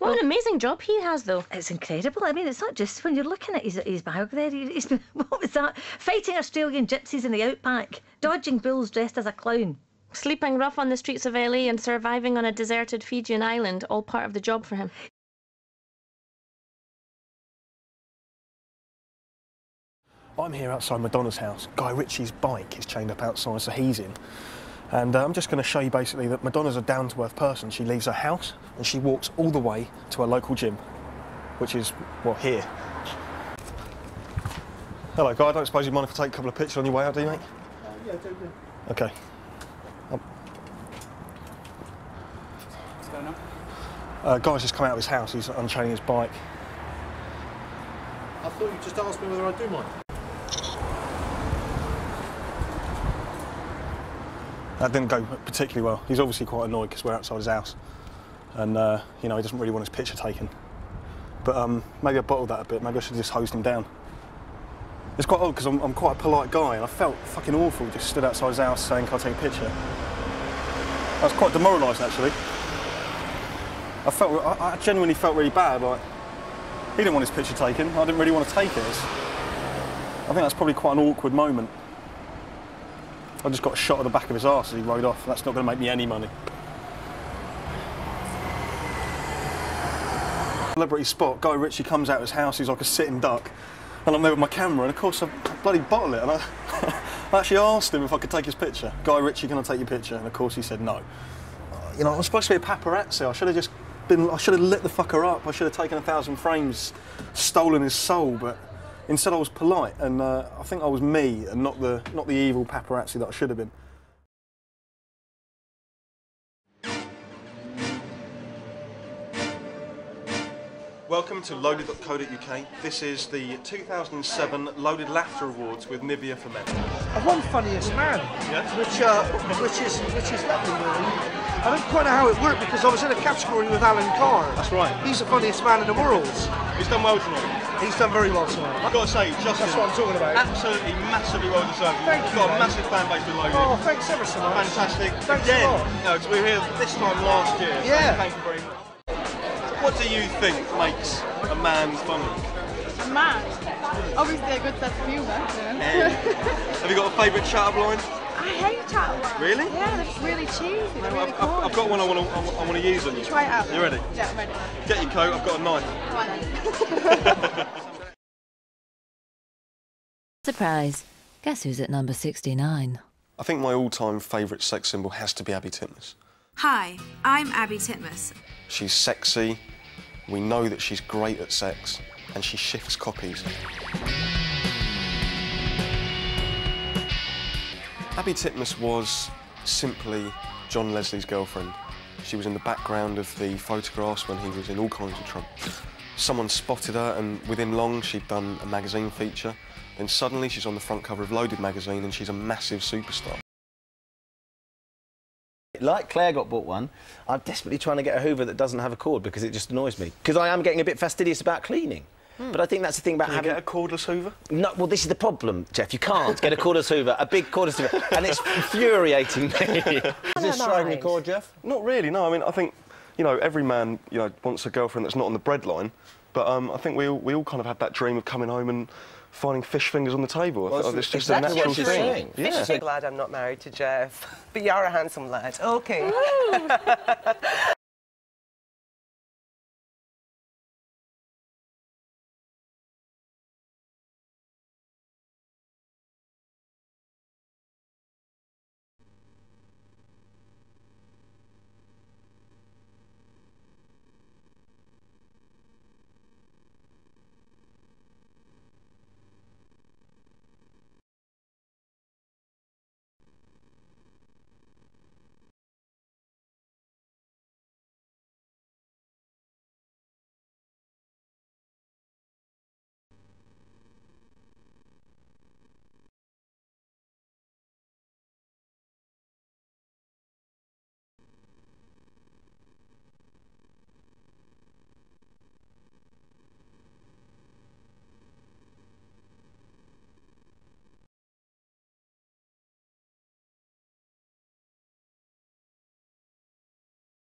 What an amazing job he has, though. It's incredible. I mean, it's not just when you're looking at his, his biography. He's been, what was that? Fighting Australian gypsies in the outback, dodging bulls dressed as a clown. Sleeping rough on the streets of LA and surviving on a deserted Fijian island, all part of the job for him. I'm here outside Madonna's house. Guy Ritchie's bike is chained up outside, so he's in. And uh, I'm just going to show you basically that Madonna's a down to earth person. She leaves her house and she walks all the way to her local gym, which is, well, here. Hello, Guy. I don't suppose you mind if I take a couple of pictures on your way out, do you, mate? Uh, yeah, do, do. Okay. Um, What's going on? uh, Guy's just come out of his house. He's unchaining his bike. I thought you just asked me whether I do mind. That didn't go particularly well. He's obviously quite annoyed because we're outside his house. And, uh, you know, he doesn't really want his picture taken. But um, maybe I bottled that a bit. Maybe I should have just hosed him down. It's quite odd because I'm, I'm quite a polite guy and I felt fucking awful just stood outside his house saying, can I take a picture? I was quite demoralised, actually. I felt, I, I genuinely felt really bad. Like, he didn't want his picture taken. I didn't really want to take it. I think that's probably quite an awkward moment. I just got a shot at the back of his arse as he rode off. That's not going to make me any money. Celebrity spot, Guy Ritchie comes out of his house, he's like a sitting duck. And I'm there with my camera, and of course I bloody bottle it. And I, I actually asked him if I could take his picture. Guy Ritchie, can I take your picture? And of course he said no. Uh, You know, I'm supposed to be a paparazzi. I should have just been, I should have lit the fucker up. I should have taken a thousand frames, stolen his soul, but instead I was polite. And uh, I think I was me and not the, not the evil paparazzi that I should have been. Welcome to Loaded.co.uk. This is the 2007 Loaded Laughter Awards with Nivea for Men. I've won funniest man, Yeah. which uh, which is which is lovely. Really. I don't quite know how it worked because I was in a category with Alan Carr. That's right. He's the funniest man in the world. He's done well tonight. He's done very well tonight. I've got to say, Justin. That's what I'm talking about. Absolutely, massively well deserved. Thank You've you, got a massive fan base with you. Oh, thanks ever so much. Fantastic. Thanks Again, a lot. you know, 'cause we were here this time last year. so Yeah. Thank you very much. What do you think makes a man funny? A man, obviously a good sense of humour. Have you got a favourite chat-up line? I hate chat lines. Really? Yeah, they're just really cheesy. They're really I've, I've, I've got one I want to I want to use on you. Try it out. You ready? Yeah, I'm ready. Get your coat. I've got a knife. Come on then. Surprise. Guess who's at number 69? I think my all-time favourite sex symbol has to be Abi Titmuss. Hi, I'm Abi Titmuss. She's sexy. We know that she's great at sex, and she shifts copies. Abi Titmuss was simply John Leslie's girlfriend. She was in the background of the photographs when he was in all kinds of trouble. Someone spotted her, and within long, she'd done a magazine feature. Then suddenly, she's on the front cover of Loaded magazine, and she's a massive superstar. Like Claire got bought one, I'm desperately trying to get a Hoover that doesn't have a cord because it just annoys me. Because I am getting a bit fastidious about cleaning. But I think that's the thing about Can you having. get a cordless Hoover? No, well, this is the problem, Jeff. You can't get a cordless Hoover, a big cordless Hoover, and it's infuriating me. Is this striking a chord, Jeff? Not really, no. I mean, I think, you know, every man, you know, wants a girlfriend that's not on the breadline. But um, I think we all, we all kind of had that dream of coming home and finding fish fingers on the table. I Well, think it's it's just exactly a what natural she's thing. saying. Yeah. glad I'm not married to Jeff. But you're a handsome lad. Okay.